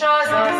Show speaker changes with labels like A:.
A: shows.